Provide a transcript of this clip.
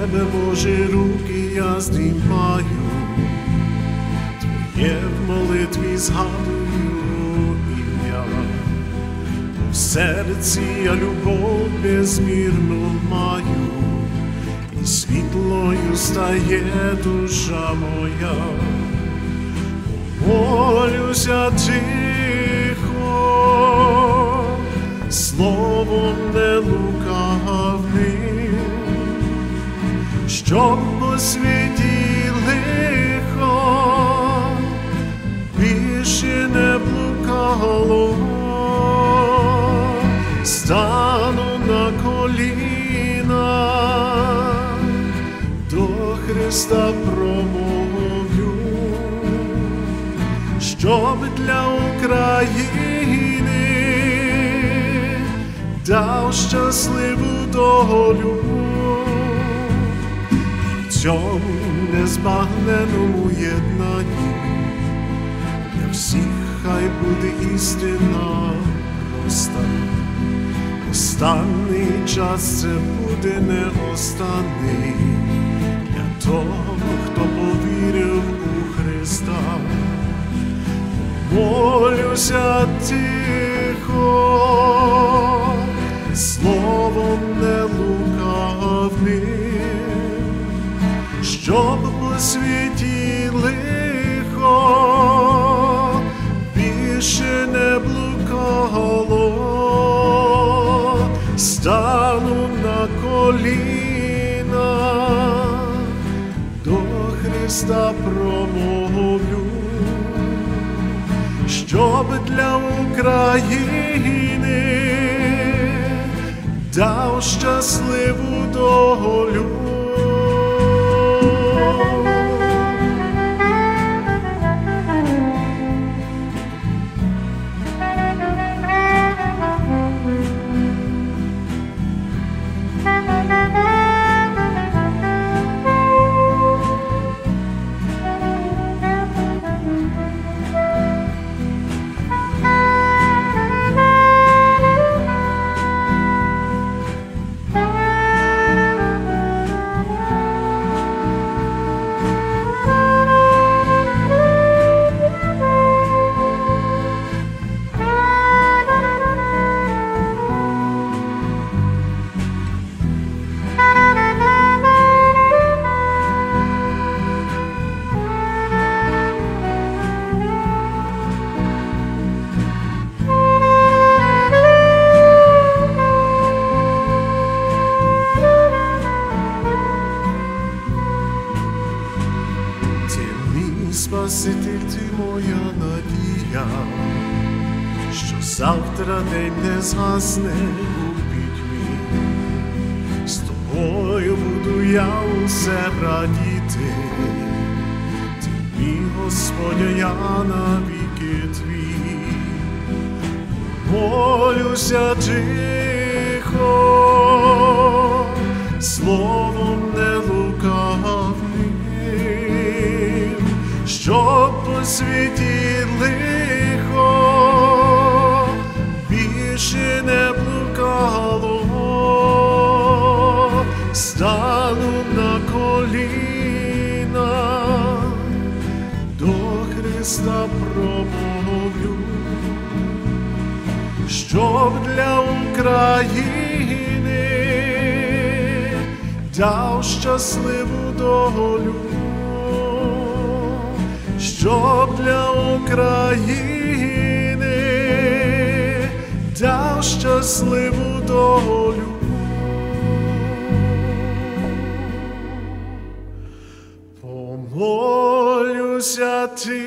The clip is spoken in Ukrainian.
тебе, Боже, руки я здіймаю, Твоє в молитві згадую ім'я, в серці я любов безмірну маю, і світлою стає душа моя, молюся тихо, словом не щоб по світі лихо більше не блукало, стану на коліна, до Христа промовлю, щоб для України дав щасливу долю цьому незбагненому єднанні для всіх хай буде істина проста. Останній час це буде не останній для того, хто повірив у Христа. Молюся тихо, щоб по світі лихо більше не блукало, стану на коліна, до Христа промовлю щоб для України дав щасливу долю. Спаситель, моя надія, що завтра день не згасне у пітьмі. З тобою буду я усе радіти, ти мій Господя, я навіки твій. Молюся тихо, словом не щоб по світі лихо. Більше не блукало, стану на коліна, до Христа промовлю щоб для України дав щасливу долю, щоб для України дав щасливу долю. Помолюся тихо.